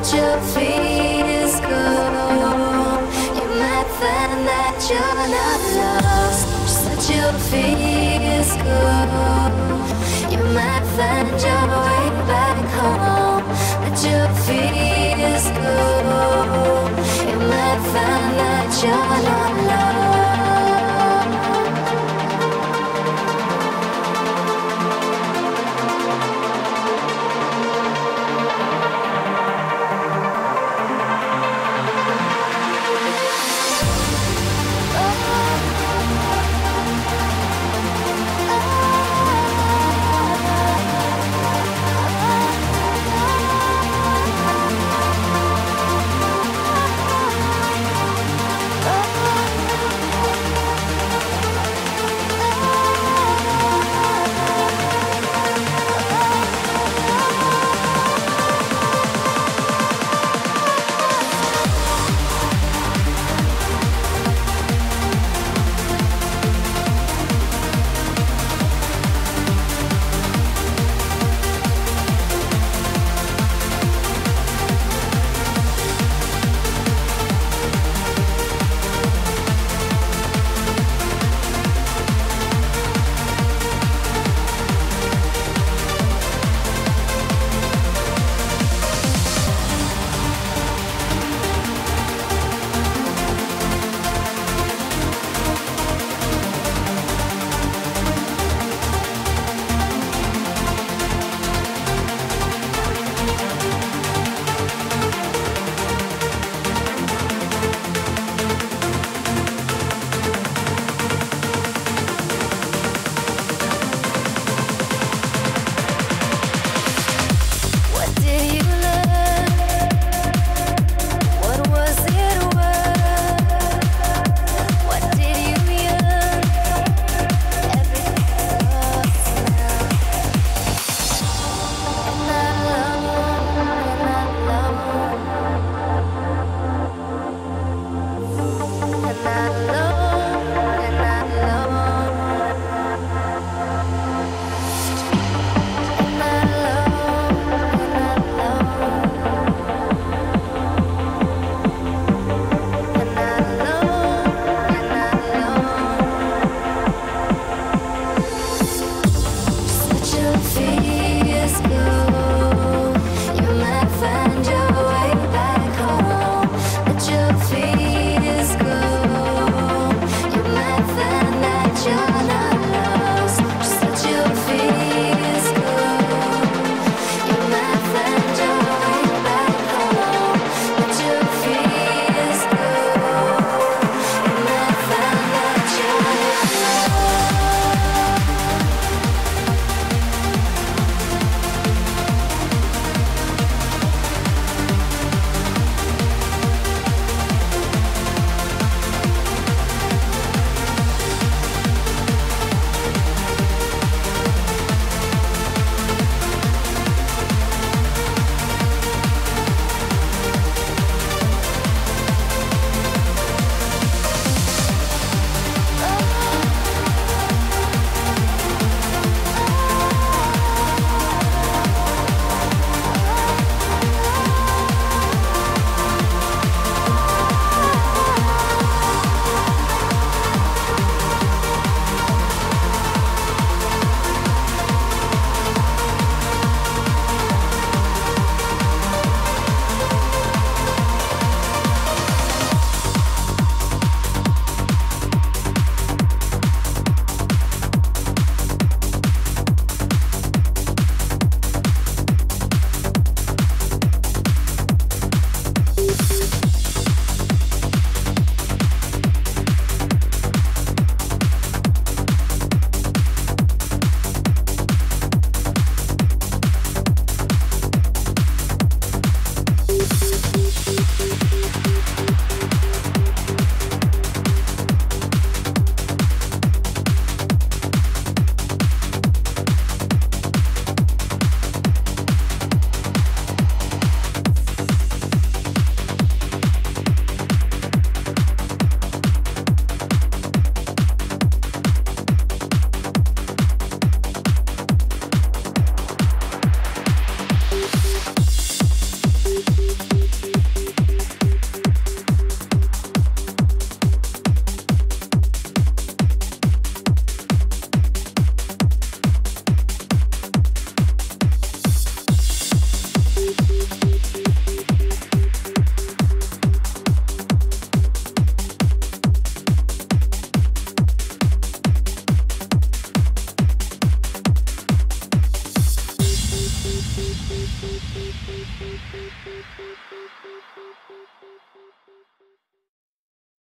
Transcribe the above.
let your fears go. Oh. You might find that you're not lost. Just let your fears go. Oh. You might find your way back home. Let your fears go. Oh. You might find that you're not